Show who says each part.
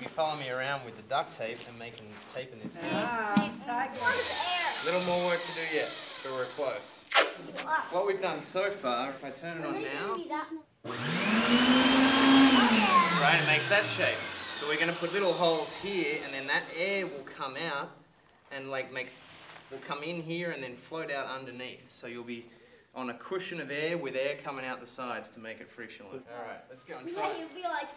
Speaker 1: be following me around with the duct tape and making taping this. down.
Speaker 2: Ah.
Speaker 1: Little more work to do yet, but we're close. What we've done so far, if I turn it on now, right, it makes that shape. So we're going to put little holes here, and then that air will come out and like make, will come in here and then float out underneath. So you'll be on a cushion of air with air coming out the sides to make it frictionless. All right, let's go and try.
Speaker 3: Yeah, you'll be like,